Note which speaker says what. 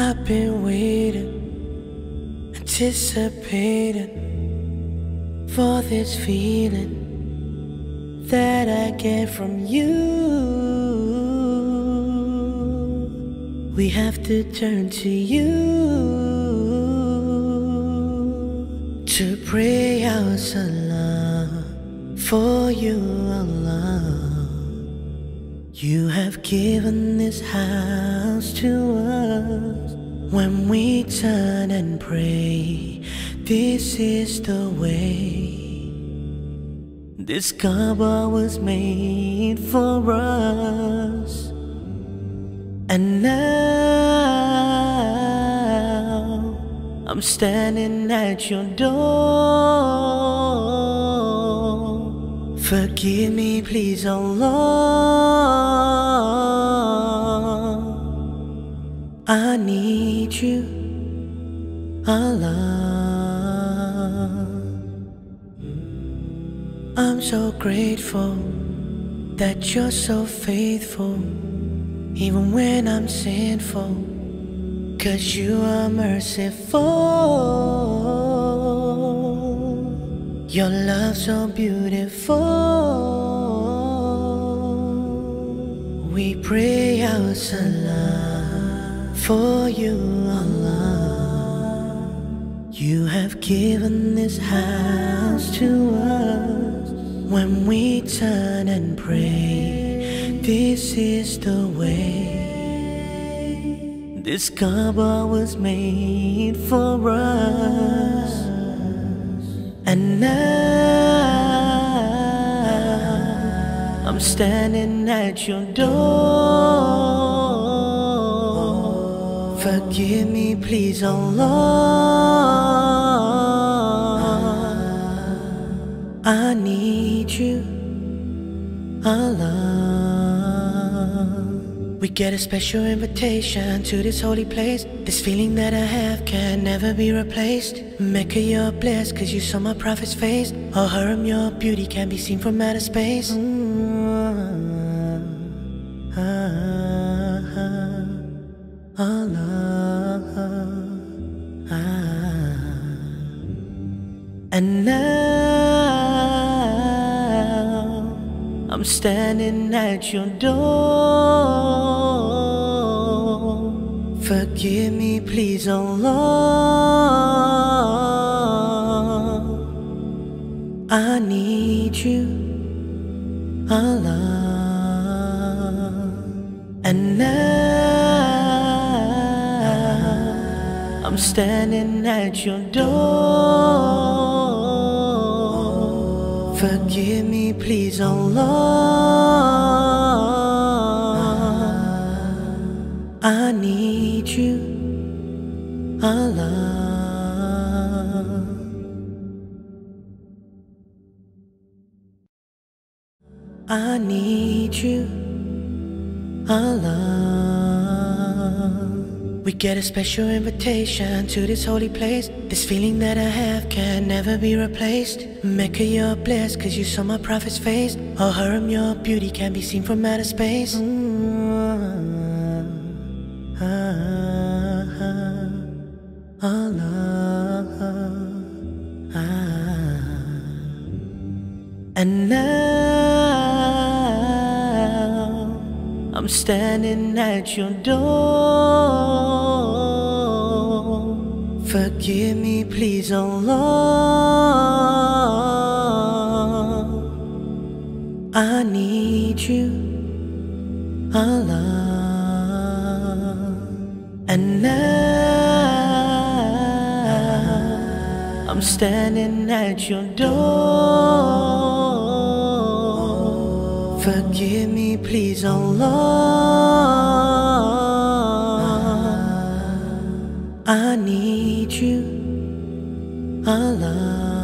Speaker 1: I've been waiting, anticipating for this feeling that I get from you. We have to turn to you to pray out salam for you, Allah. You have given this house to us when we turn and pray. This is the way. This Kaaba was made for us. And now I'm standing at your door. Forgive me, please, oh Allah. I need you, Allah. I'm so grateful that you're so faithful, even when I'm sinful. Cause you are merciful. Your love so beautiful. We pray our salam for you, Allah. You have given this house to us when we turn and pray. This is the way. This Kaaba was made for us. And now I'm standing at your door. Forgive me, please, Allah. I need you, Allah. We get a special invitation to this holy place. This feeling that I have can never be replaced. Mecca, you're blessed cause you saw my prophet's face. Or Haram, your beauty can be seen from outer space. Mm, ah, ah, Allah, I'm standing at your door. Forgive me, please, oh Allah. I need you, Allah. And now I'm standing at your door. Forgive me, please, oh Allah. I need you, Allah. I need you, Allah. We get a special invitation to this holy place. This feeling that I have can never be replaced. Mecca, you're blessed cause you saw my prophet's face. Or Haram, your beauty can be seen from outer space. Allah. Ah. And now I'm standing at your door. Forgive me, please, oh Allah. I need you, oh Allah. And now I'm standing at your door. Forgive me, please, oh Allah. I need you, Allah.